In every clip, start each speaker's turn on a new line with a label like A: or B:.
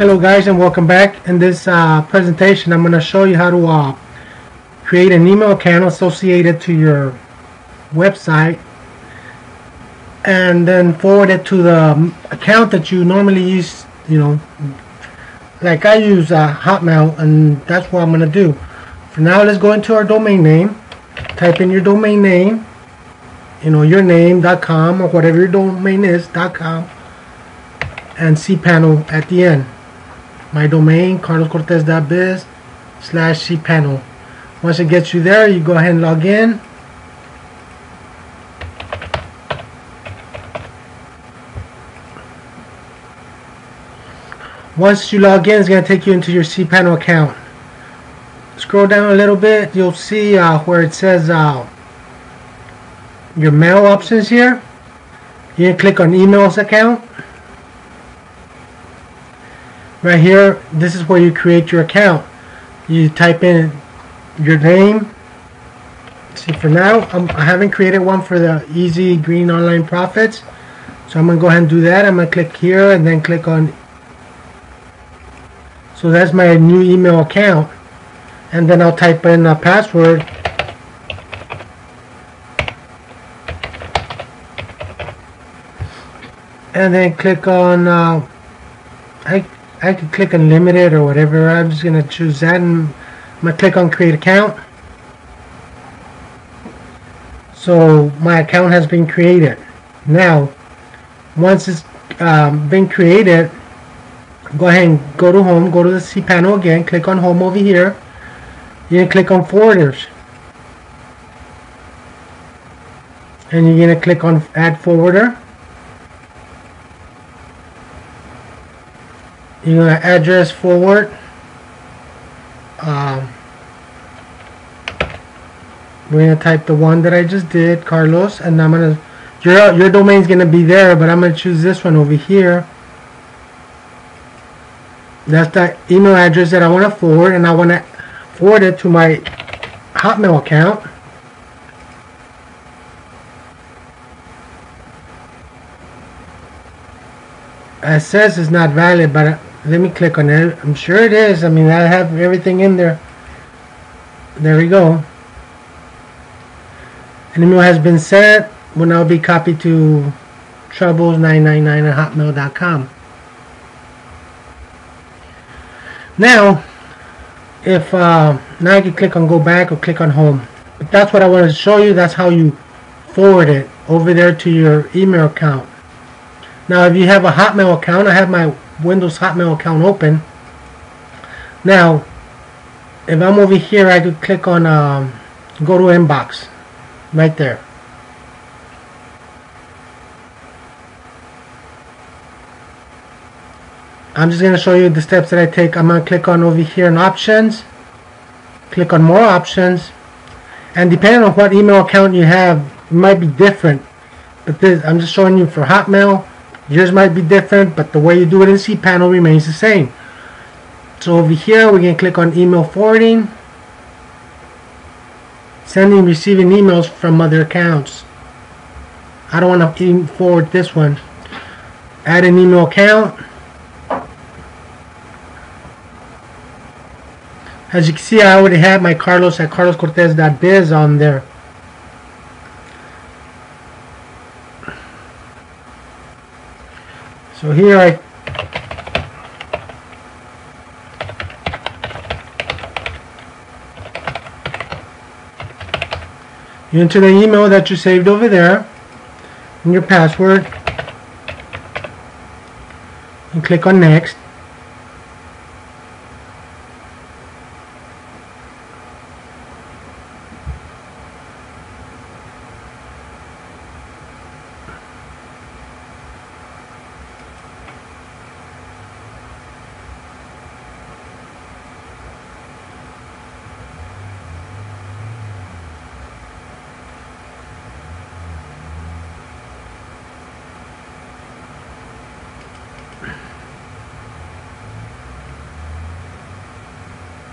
A: Hello guys and welcome back. In this uh, presentation I'm going to show you how to uh, create an email account associated to your website and then forward it to the account that you normally use, you know, like I use uh, Hotmail and that's what I'm going to do. For now let's go into our domain name, type in your domain name, you know, your name.com or whatever your domain is, .com and cpanel at the end. My domain, carloscortez.biz slash cpanel. Once it gets you there, you go ahead and log in. Once you log in, it's going to take you into your cPanel account. Scroll down a little bit, you'll see uh, where it says uh, your mail options here. You can click on emails account. Right here, this is where you create your account. You type in your name. See, for now, I'm, I have not created one for the Easy Green Online Profits. So I'm going to go ahead and do that. I'm to click here and then click on. So that's my new email account. And then I'll type in a password. And then click on, uh, I, I could click unlimited or whatever. I'm just going to choose that and I'm to click on create account. So my account has been created. Now, once it's um, been created, go ahead and go to home, go to the cPanel again, click on home over here. You're to click on forwarders. And you're to click on add forwarder. You're going to address forward. Um, we're gonna type the one that I just did, Carlos, and I'm gonna your your domain's gonna be there, but I'm gonna choose this one over here. That's the email address that I want to forward, and I want to forward it to my Hotmail account. It says it's not valid, but let me click on it. I'm sure it is. I mean, I have everything in there. There we go. An email has been sent. Will now be copied to troubles999 at hotmail.com. Now, if uh, now you can click on go back or click on home. But that's what I wanted to show you. That's how you forward it over there to your email account. Now, if you have a Hotmail account, I have my Windows Hotmail account open. Now, if I'm over here, I could click on um, go to inbox right there. I'm just going to show you the steps that I take. I'm going to click on over here in options, click on more options, and depending on what email account you have, it might be different. But this, I'm just showing you for Hotmail, Yours might be different, but the way you do it in cPanel remains the same. So over here, we can click on email forwarding, sending receiving emails from other accounts. I don't want to forward this one. Add an email account. As you can see, I already have my Carlos at carloscortez.biz on there. So here I you enter the email that you saved over there and your password and click on next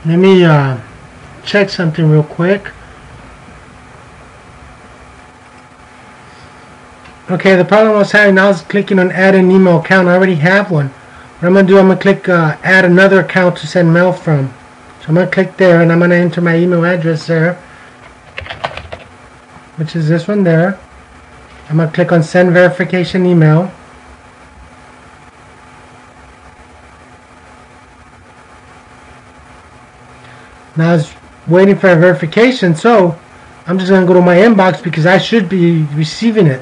A: Let me uh, check something real quick. Okay, the problem I was having, I was clicking on add an email account. I already have one. What I'm going to do, I'm going to click uh, add another account to send mail from. So I'm going to click there and I'm going to enter my email address there, which is this one there. I'm going to click on send verification email. Now it's waiting for a verification, so I'm just going to go to my inbox because I should be receiving it.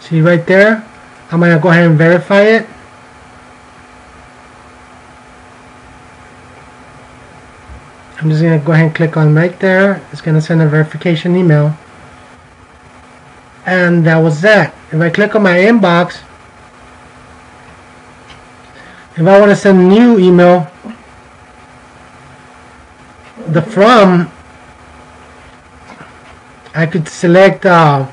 A: See right there? I'm going to go ahead and verify it. I'm just going to go ahead and click on right there. It's going to send a verification email. And that was that. If I click on my inbox, if I want to send a new email, the from, I could select uh,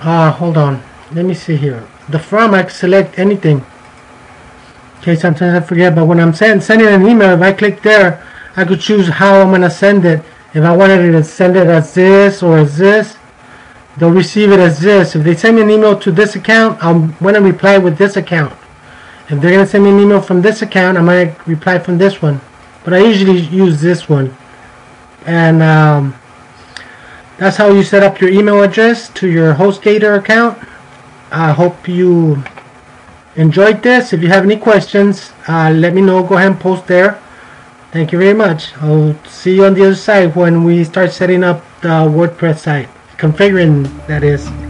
A: uh, hold on. Let me see here. The from, I can select anything. Okay, sometimes I forget, but when I'm send, sending an email, if I click there, I could choose how I'm going to send it. If I wanted to send it as this or as this, they'll receive it as this. If they send me an email to this account, I'm going to reply with this account. If they're going to send me an email from this account, I might reply from this one. But I usually use this one. And um, that's how you set up your email address to your HostGator account. I hope you enjoyed this. If you have any questions, uh, let me know. Go ahead and post there. Thank you very much. I'll see you on the other side when we start setting up the WordPress site. Configuring, that is.